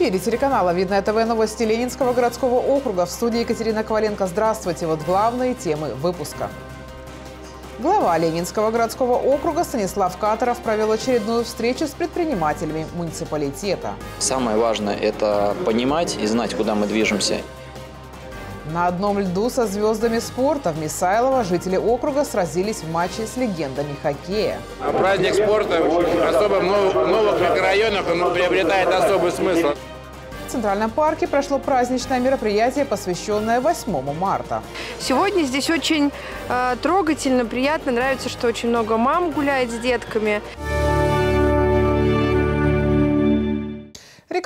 эфире телеканала «Видное ТВ» новости Ленинского городского округа. В студии Екатерина Коваленко. Здравствуйте. Вот главные темы выпуска. Глава Ленинского городского округа Станислав Катаров провел очередную встречу с предпринимателями муниципалитета. Самое важное – это понимать и знать, куда мы движемся. На одном льду со звездами спорта в Мисайлово жители округа сразились в матче с легендами хоккея. Праздник спорта особо в новых микрорайонах он приобретает особый смысл. В Центральном парке прошло праздничное мероприятие, посвященное 8 марта. Сегодня здесь очень э, трогательно, приятно. Нравится, что очень много мам гуляет с детками.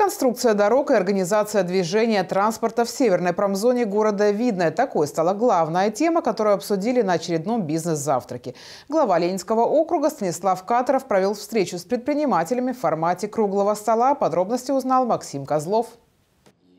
Реконструкция дорог и организация движения транспорта в северной промзоне города Видное. Такой стала главная тема, которую обсудили на очередном бизнес-завтраке. Глава Ленинского округа Станислав Катаров провел встречу с предпринимателями в формате круглого стола. Подробности узнал Максим Козлов.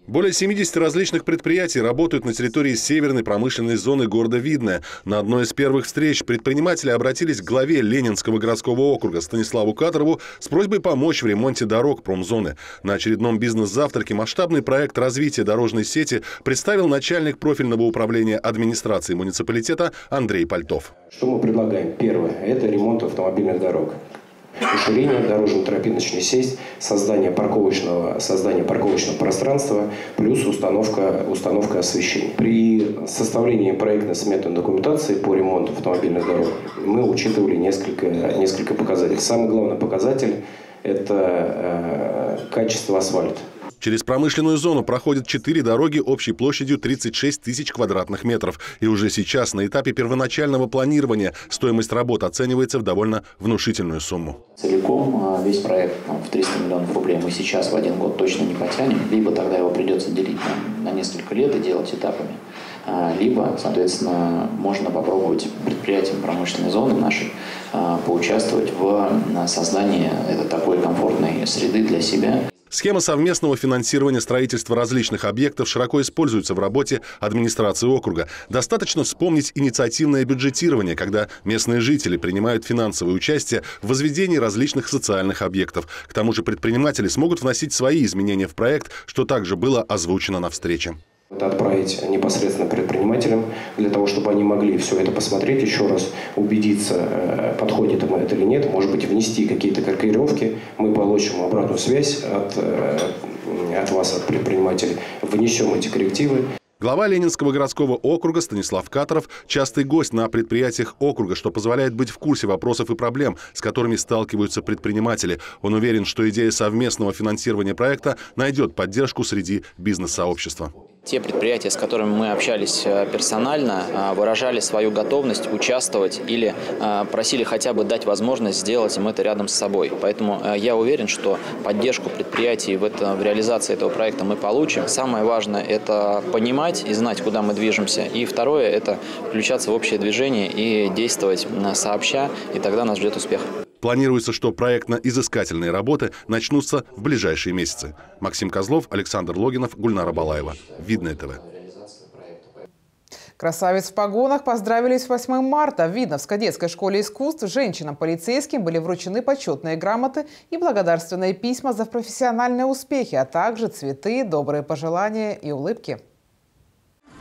Более 70 различных предприятий работают на территории северной промышленной зоны города Видное. На одной из первых встреч предприниматели обратились к главе Ленинского городского округа Станиславу Катарову с просьбой помочь в ремонте дорог промзоны. На очередном бизнес-завтраке масштабный проект развития дорожной сети представил начальник профильного управления администрации муниципалитета Андрей Пальтов. Что мы предлагаем? Первое – это ремонт автомобильных дорог уширение дорожно-тропиночной сети, создание парковочного, создание парковочного пространства, плюс установка, установка освещения. При составлении проектно-сметной документации по ремонту автомобильных дорог мы учитывали несколько, несколько показателей. Самый главный показатель – это э, качество асфальта. Через промышленную зону проходят четыре дороги общей площадью 36 тысяч квадратных метров. И уже сейчас, на этапе первоначального планирования, стоимость работ оценивается в довольно внушительную сумму. Целиком а, весь проект в 300 миллионов рублей мы сейчас в один год точно не потянем. Либо тогда его придется делить на, несколько лет и делать этапами. А, либо, соответственно, можно попробовать предприятиям промышленной зоны нашей а, поучаствовать в создании такой комфортной среды для себя. Схема совместного финансирования строительства различных объектов широко используется в работе администрации округа. Достаточно вспомнить инициативное бюджетирование, когда местные жители принимают финансовое участие в возведении различных социальных объектов. К тому же предприниматели смогут вносить свои изменения в проект, что также было озвучено на встрече. Это отправить непосредственно предпринимателям, для того, чтобы они могли все это посмотреть еще раз, убедиться, э, подходит им это или нет, может быть, внести какие-то корректировки. Мы получим обратную связь от, э, от вас, от предпринимателей, внесем эти коррективы. Глава Ленинского городского округа Станислав Катаров – частый гость на предприятиях округа, что позволяет быть в курсе вопросов и проблем, с которыми сталкиваются предприниматели. Он уверен, что идея совместного финансирования проекта найдет поддержку среди бизнес-сообщества. Те предприятия, с которыми мы общались э, персонально, э, выражали свою готовность участвовать или э, просили хотя бы дать возможность сделать им это рядом с собой. Поэтому я уверен, что поддержку предприятий в, это, в реализации этого проекта мы получим. Самое важное – это понимать и знать, куда мы движемся. И второе – это включаться в общее движение и действовать сообща, и тогда нас ждет успех. Планируется, что проектно-изыскательные работы начнутся в ближайшие месяцы. Максим Козлов, Александр Логинов, Гульнара Балаева. Видное ТВ. Красавиц в погонах поздравились с 8 марта. В Видновской детской школе искусств женщинам-полицейским были вручены почетные грамоты и благодарственные письма за профессиональные успехи, а также цветы, добрые пожелания и улыбки.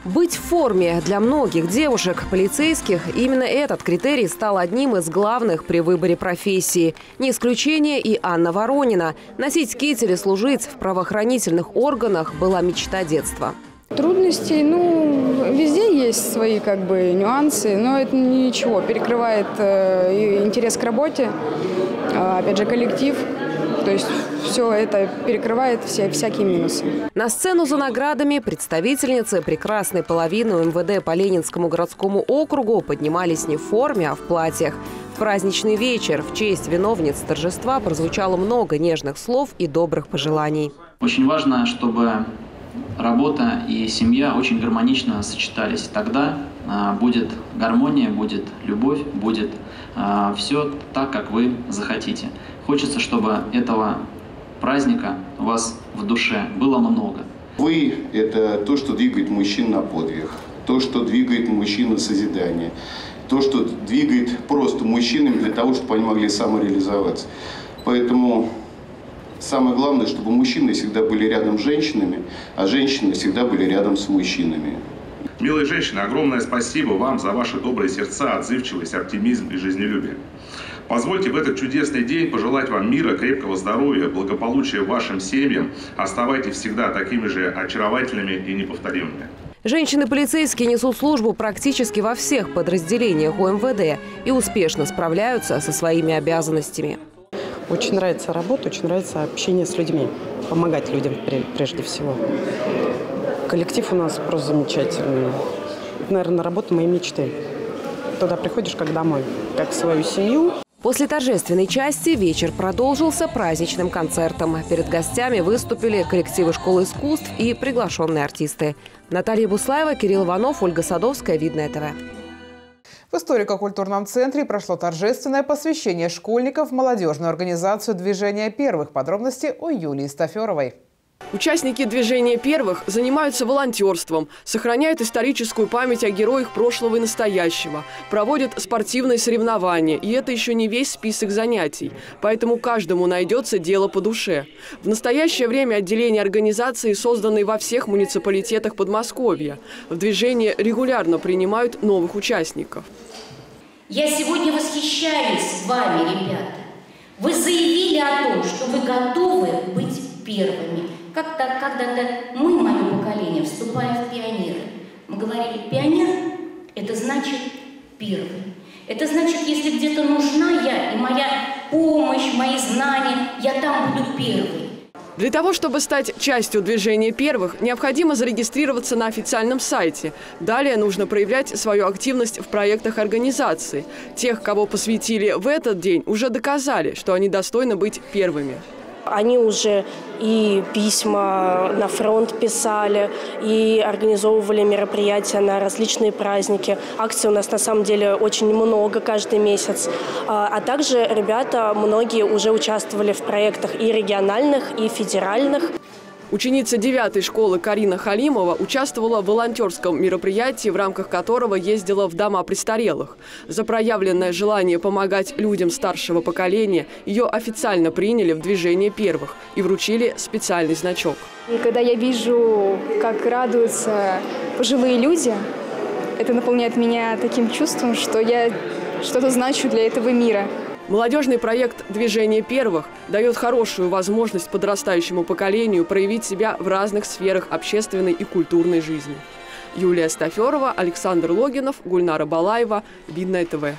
Быть в форме для многих девушек, полицейских, именно этот критерий стал одним из главных при выборе профессии. Не исключение и Анна Воронина. Носить китель и служить в правоохранительных органах была мечта детства. Трудностей, ну, везде есть свои как бы нюансы, но это ничего, перекрывает э, интерес к работе, э, опять же коллектив, то есть все это перекрывает все, всякие минусы. На сцену за наградами представительницы прекрасной половины МВД по Ленинскому городскому округу поднимались не в форме, а в платьях. В праздничный вечер в честь виновниц торжества прозвучало много нежных слов и добрых пожеланий. Очень важно, чтобы работа и семья очень гармонично сочетались. Тогда будет гармония, будет любовь, будет а, все так, как вы захотите. Хочется, чтобы этого праздника у вас в душе было много. Вы – это то, что двигает мужчин на подвиг, то, что двигает мужчин на созидание, то, что двигает просто мужчинами для того, чтобы они могли самореализоваться. Поэтому Самое главное, чтобы мужчины всегда были рядом с женщинами, а женщины всегда были рядом с мужчинами. Милые женщины, огромное спасибо вам за ваши добрые сердца, отзывчивость, оптимизм и жизнелюбие. Позвольте в этот чудесный день пожелать вам мира, крепкого здоровья, благополучия вашим семьям. Оставайтесь всегда такими же очаровательными и неповторимыми. Женщины-полицейские несут службу практически во всех подразделениях УМВД и успешно справляются со своими обязанностями. Очень нравится работа, очень нравится общение с людьми, помогать людям прежде всего. Коллектив у нас просто замечательный. наверное, работа моей мечты. Туда приходишь как домой, как в свою семью. После торжественной части вечер продолжился праздничным концертом. Перед гостями выступили коллективы школы искусств и приглашенные артисты. Наталья Буслаева, Кирилл Иванов, Ольга Садовская, Видное ТВ. В историко-культурном центре прошло торжественное посвящение школьников в молодежную организацию движения первых. Подробности у Юлии Стаферовой. Участники движения первых занимаются волонтерством, сохраняют историческую память о героях прошлого и настоящего, проводят спортивные соревнования, и это еще не весь список занятий, поэтому каждому найдется дело по душе. В настоящее время отделения организации созданы во всех муниципалитетах Подмосковья. В движение регулярно принимают новых участников. Я сегодня восхищаюсь вами, ребята. Вы заявили о том, что вы готовы быть первыми. Как-то когда-то мы, мое поколение, вступая в пионеры, мы говорили, пионер – это значит первый. Это значит, если где-то нужна я, и моя помощь, мои знания, я там буду первый. Для того, чтобы стать частью движения первых, необходимо зарегистрироваться на официальном сайте. Далее нужно проявлять свою активность в проектах организации. Тех, кого посвятили в этот день, уже доказали, что они достойны быть первыми. Они уже и письма на фронт писали, и организовывали мероприятия на различные праздники. Акций у нас на самом деле очень много каждый месяц. А, а также ребята, многие уже участвовали в проектах и региональных, и федеральных. Ученица 9 школы Карина Халимова участвовала в волонтерском мероприятии, в рамках которого ездила в дома престарелых. За проявленное желание помогать людям старшего поколения ее официально приняли в движение первых и вручили специальный значок. И когда я вижу, как радуются пожилые люди, это наполняет меня таким чувством, что я что-то значу для этого мира. Молодежный проект «Движение первых» дает хорошую возможность подрастающему поколению проявить себя в разных сферах общественной и культурной жизни. Юлия Стаферова, Александр Логинов, Гульнара Балаева, Видное ТВ.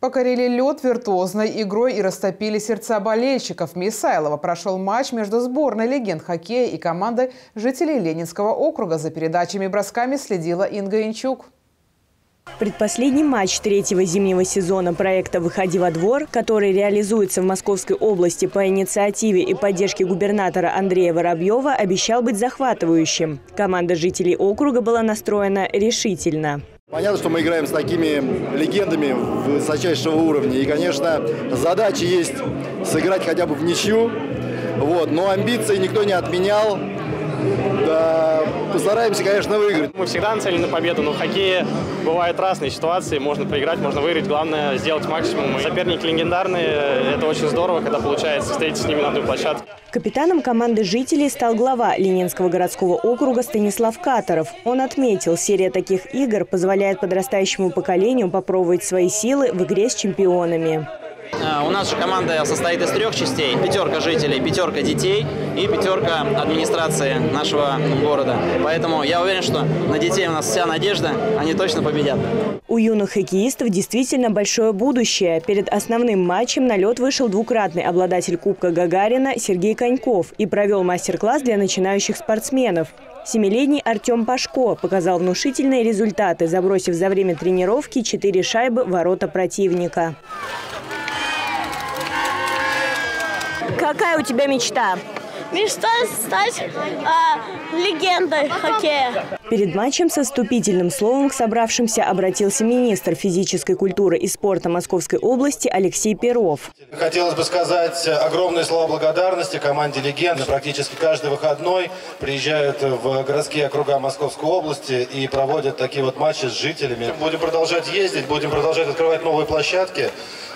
Покорили лед виртуозной игрой и растопили сердца болельщиков. Мисайлова прошел матч между сборной легенд хоккея и командой жителей Ленинского округа. За передачами и бросками следила Инга Инчук. Предпоследний матч третьего зимнего сезона проекта «Выходи во двор», который реализуется в Московской области по инициативе и поддержке губернатора Андрея Воробьева, обещал быть захватывающим. Команда жителей округа была настроена решительно. Понятно, что мы играем с такими легендами высочайшего уровня. И, конечно, задача есть сыграть хотя бы в ничью. Вот. Но амбиции никто не отменял. Да, постараемся, конечно, выиграть. Мы всегда нацелены на победу, но в хоккее бывают разные ситуации. Можно проиграть, можно выиграть. Главное сделать максимум. Соперники легендарные. Это очень здорово, когда получается встретиться с ними на одной площадке. Капитаном команды жителей стал глава Ленинского городского округа Станислав Катаров. Он отметил, серия таких игр позволяет подрастающему поколению попробовать свои силы в игре с чемпионами. А, у нас же команда состоит из трех частей. Пятерка жителей, пятерка детей и пятерка администрации нашего города. Поэтому я уверен, что на детей у нас вся надежда, они точно победят. У юных хоккеистов действительно большое будущее. Перед основным матчем на лед вышел двукратный обладатель Кубка Гагарина Сергей Коньков и провел мастер-класс для начинающих спортсменов. Семилетний Артем Пашко показал внушительные результаты, забросив за время тренировки четыре шайбы ворота противника. Какая у тебя мечта? Мечта стать а, легендой хоккея. Перед матчем со вступительным словом к собравшимся обратился министр физической культуры и спорта Московской области Алексей Перов. Хотелось бы сказать огромные слова благодарности команде «Легенды». Практически каждый выходной приезжают в городские округа Московской области и проводят такие вот матчи с жителями. Будем продолжать ездить, будем продолжать открывать новые площадки.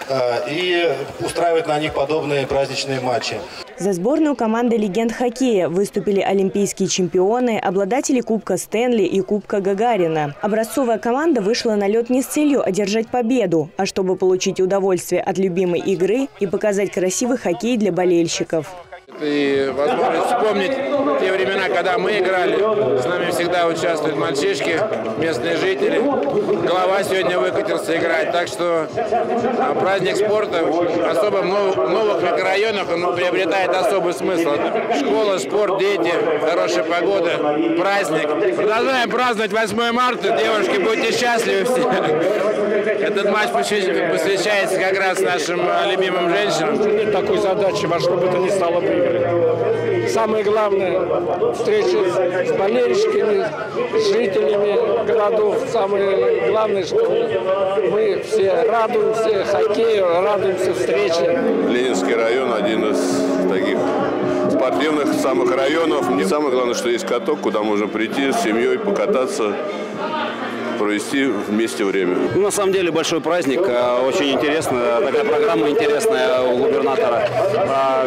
Э, и устраивать на них подобные праздничные матчи. За сборную команды легенд хоккея выступили олимпийские чемпионы, обладатели Кубка Стэнли и Кубка Гагарина. Образцовая команда вышла на лед не с целью одержать победу, а чтобы получить удовольствие от любимой игры и показать красивый хоккей для болельщиков и возможность вспомнить те времена, когда мы играли. С нами всегда участвуют мальчишки, местные жители. Голова сегодня выкатился играть. Так что а, праздник спорта, особо в новых микрорайонах, он приобретает особый смысл. Школа, спорт, дети, хорошая погода, праздник. Продолжаем праздновать 8 марта. Девушки, будьте счастливы все. Этот матч посвящается как раз нашим любимым женщинам. Нет такой задачи, во что бы то ни стало выиграть. Самое главное – встреча с болельщиками, с жителями городов. Самое главное, что мы все радуемся хоккею, радуемся встрече. Ленинский район – один из таких спортивных самых районов. И самое главное, что есть каток, куда можно прийти с семьей, покататься провести вместе время. Ну, на самом деле большой праздник, э, очень интересно, такая программа интересная у губернатора. А,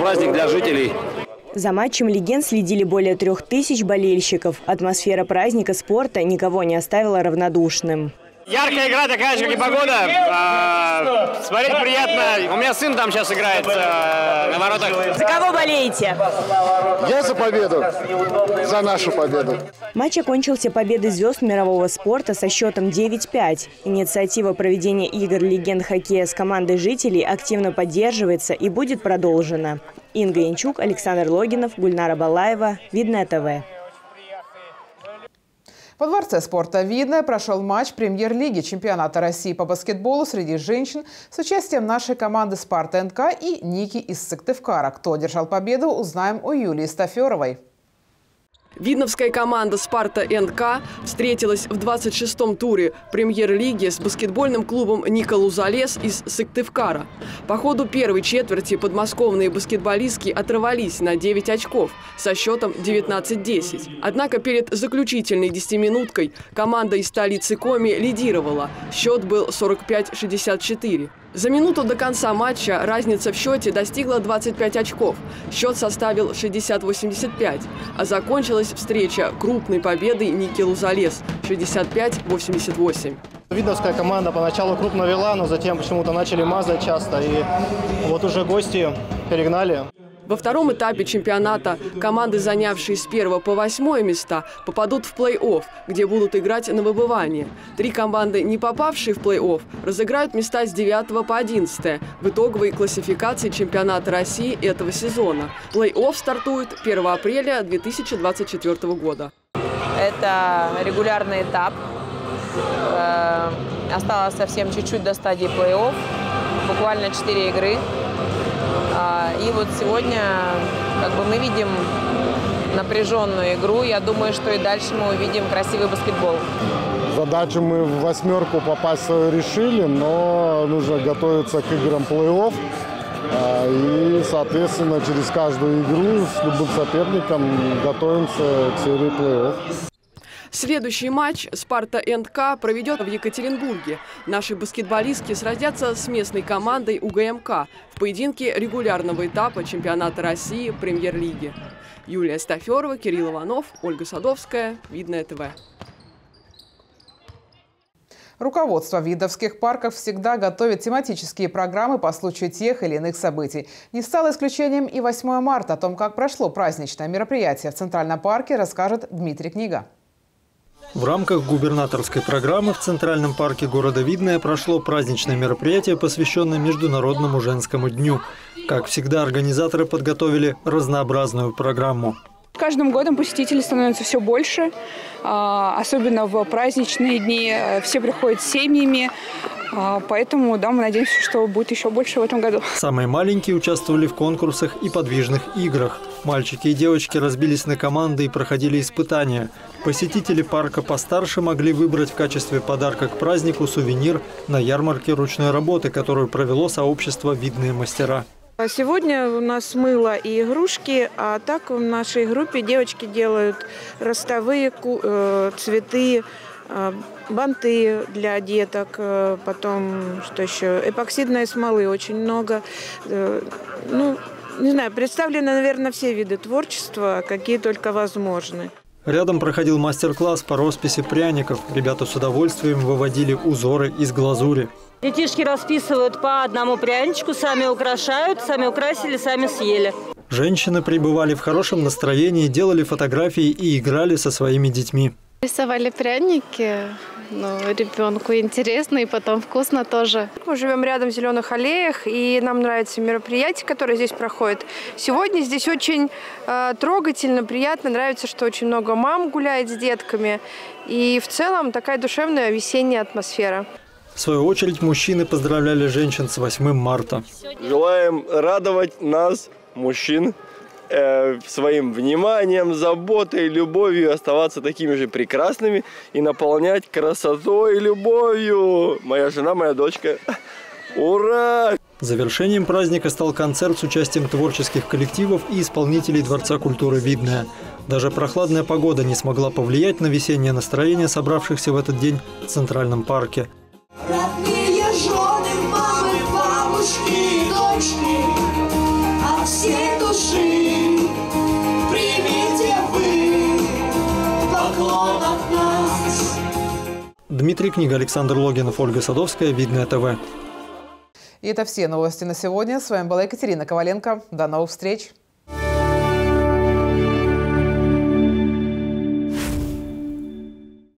праздник для жителей. За матчем легенд следили более трех тысяч болельщиков. Атмосфера праздника спорта никого не оставила равнодушным. Яркая игра, такая же, как и погода. А, смотреть приятно. У меня сын там сейчас играет а, на воротах. За кого болеете? Я за победу. За нашу победу. Матч окончился победой звезд мирового спорта со счетом 9-5. Инициатива проведения игр легенд хоккея с командой жителей активно поддерживается и будет продолжена. Инга Янчук, Александр Логинов, Гульнара Балаева. Видное ТВ. Во Дворце спорта «Видное» прошел матч премьер-лиги чемпионата России по баскетболу среди женщин с участием нашей команды «Спарта НК» и Ники из Сыктывкара. Кто одержал победу, узнаем у Юлии Стаферовой. Видновская команда «Спарта НК» встретилась в 26-м туре премьер-лиги с баскетбольным клубом «Ника Лузалес» из Сыктывкара. По ходу первой четверти подмосковные баскетболистки оторвались на 9 очков со счетом 19-10. Однако перед заключительной десятиминуткой команда из столицы Коми лидировала. Счет был 45-64. За минуту до конца матча разница в счете достигла 25 очков. Счет составил 60-85, а закончилась встреча крупной победой Ники Лузалес 65-88. Видовская команда поначалу крупно вела, но затем почему-то начали мазать часто. И вот уже гости перегнали. Во втором этапе чемпионата команды, занявшие с первого по восьмое места, попадут в плей-офф, где будут играть на выбывание. Три команды, не попавшие в плей-офф, разыграют места с 9 по 11 в итоговой классификации чемпионата России этого сезона. Плей-офф стартует 1 апреля 2024 года. Это регулярный этап. Э, осталось совсем чуть-чуть до стадии плей-офф. Буквально 4 игры. А, и вот сегодня как бы мы видим напряженную игру. Я думаю, что и дальше мы увидим красивый баскетбол. Задачу мы в восьмерку попасть решили, но нужно готовиться к играм плей-офф. А, и, соответственно, через каждую игру с любым соперником готовимся к серии плей-офф. Следующий матч «Спарта НК» проведет в Екатеринбурге. Наши баскетболистки сразятся с местной командой УГМК в поединке регулярного этапа чемпионата России премьер-лиги. Юлия Стаферова, Кирилл Иванов, Ольга Садовская. Видное ТВ. Руководство видовских парков всегда готовит тематические программы по случаю тех или иных событий. Не стало исключением и 8 марта. О том, как прошло праздничное мероприятие в Центральном парке, расскажет Дмитрий Книга. В рамках губернаторской программы в Центральном парке города Видное прошло праздничное мероприятие, посвященное Международному женскому дню. Как всегда, организаторы подготовили разнообразную программу. Каждым годом посетителей становится все больше, а, особенно в праздничные дни. Все приходят с семьями, а, поэтому да, мы надеемся, что будет еще больше в этом году. Самые маленькие участвовали в конкурсах и подвижных играх. Мальчики и девочки разбились на команды и проходили испытания. Посетители парка постарше могли выбрать в качестве подарка к празднику сувенир на ярмарке ручной работы, которую провело сообщество «Видные мастера». Сегодня у нас мыло и игрушки, а так в нашей группе девочки делают ростовые э, цветы, э, банты для деток, э, потом что еще, эпоксидной смолы очень много. Ну, Не знаю, представлены, наверное, все виды творчества, какие только возможны. Рядом проходил мастер-класс по росписи пряников. Ребята с удовольствием выводили узоры из глазури. Детишки расписывают по одному пряничку, сами украшают, сами украсили, сами съели. Женщины пребывали в хорошем настроении, делали фотографии и играли со своими детьми. Рисовали пряники, ну, ребенку интересно и потом вкусно тоже. Мы живем рядом в Зеленых аллеях, и нам нравятся мероприятия, которые здесь проходят. Сегодня здесь очень э, трогательно, приятно. Нравится, что очень много мам гуляет с детками. И в целом такая душевная весенняя атмосфера. В свою очередь, мужчины поздравляли женщин с 8 марта. Желаем радовать нас, мужчин, э, своим вниманием, заботой, любовью, оставаться такими же прекрасными и наполнять красотой и любовью. Моя жена, моя дочка. Ура! Завершением праздника стал концерт с участием творческих коллективов и исполнителей Дворца культуры «Видное». Даже прохладная погода не смогла повлиять на весеннее настроение собравшихся в этот день в Центральном парке. И дочки От всей души примите вы поклон от нас Дмитрий Книга, Александр Логинов, Ольга Садовская, Видное ТВ. И это все новости на сегодня. С вами была Екатерина Коваленко. До новых встреч.